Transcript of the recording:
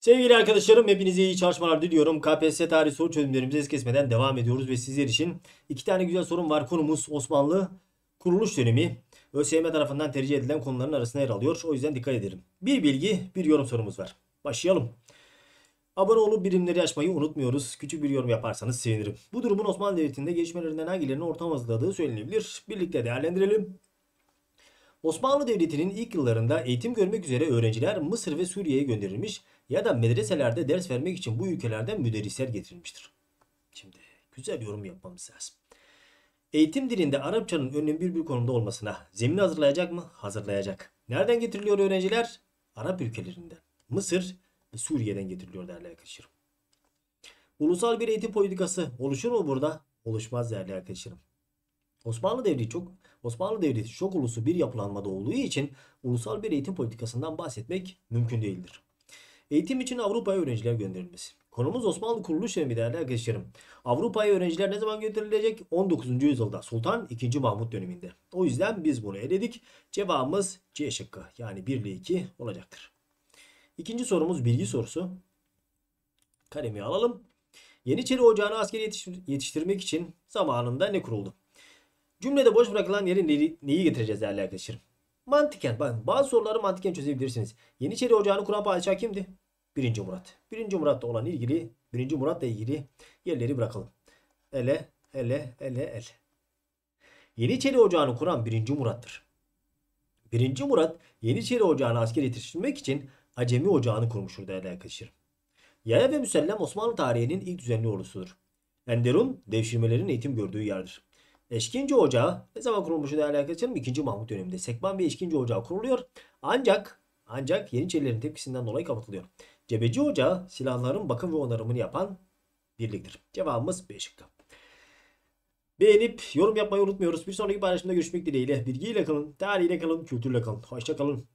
Sevgili arkadaşlarım hepinize iyi çalışmalar diliyorum. KPSS tarih soru çözümlerimize es kesmeden devam ediyoruz ve sizler için iki tane güzel sorum var. Konumuz Osmanlı kuruluş dönemi. ÖSYM tarafından tercih edilen konuların arasında yer alıyor. O yüzden dikkat edelim. Bir bilgi, bir yorum sorumuz var. Başlayalım. Abone olup birimleri açmayı unutmuyoruz. Küçük bir yorum yaparsanız sevinirim. Bu durumun Osmanlı Devleti'nde gelişmelerinden hangilerinin ortam hazırladığı söylenebilir. Birlikte değerlendirelim. Osmanlı Devleti'nin ilk yıllarında eğitim görmek üzere öğrenciler Mısır ve Suriye'ye gönderilmiş ya da medreselerde ders vermek için bu ülkelerden müderrisler getirilmiştir. Şimdi güzel yorum yapmamız lazım. Eğitim dilinde Arapçanın önünün bir bir konumda olmasına zemin hazırlayacak mı? Hazırlayacak. Nereden getiriliyor öğrenciler? Arap ülkelerinden. Mısır ve Suriye'den getiriliyor değerli arkadaşlarım. Ulusal bir eğitim politikası oluşur mu burada? Oluşmaz değerli arkadaşlarım. Osmanlı Devleti çok Osmanlı Devleti çok uluslu bir yapılanmada olduğu için ulusal bir eğitim politikasından bahsetmek mümkün değildir. Eğitim için Avrupa'ya öğrenciler gönderilmesi. Konumuz Osmanlı kuruluş dönemi değerli arkadaşlarım. Avrupa'ya öğrenciler ne zaman gönderilecek? 19. yüzyılda Sultan II. Mahmut döneminde. O yüzden biz bunu eledik. Cevabımız C şıkkı yani 1 ile 2 olacaktır. İkinci sorumuz bilgi sorusu. Kalemi alalım. Yeniçeri Ocağı'nı asker yetiştir- yetiştirmek için zamanında ne kuruldu? Cümlede boş bırakılan yeri neyi, neyi getireceğiz değerli arkadaşlarım? Mantıken bakın bazı soruları mantıken çözebilirsiniz. Yeniçeri Ocağı'nı kuran padişah kimdi? 1. Murat. 1. Murat'la olan ilgili 1. Murat'la ilgili yerleri bırakalım. Ele, ele, ele, ele. Yeniçeri Ocağı'nı kuran 1. Murat'tır. 1. Murat Yeniçeri Ocağı'nı asker yetiştirmek için Acemi Ocağı'nı kurmuştur değerli arkadaşlarım. Yaya ve Müsellem Osmanlı tarihinin ilk düzenli ordusudur. Enderun devşirmelerin eğitim gördüğü yerdir. Eşkinci Ocağı ne zaman kurulmuştu değerli arkadaşlarım? 2. Mahmut döneminde. Sekban ve Eşkinci Ocağı kuruluyor. Ancak ancak Yeniçerilerin tepkisinden dolayı kapatılıyor. Cebeci Ocağı silahların bakım ve onarımını yapan birliktir. Cevabımız B şıkkı. Beğenip yorum yapmayı unutmuyoruz. Bir sonraki paylaşımda görüşmek dileğiyle. Bilgiyle kalın, tarihiyle kalın, kültürle kalın. Hoşça kalın.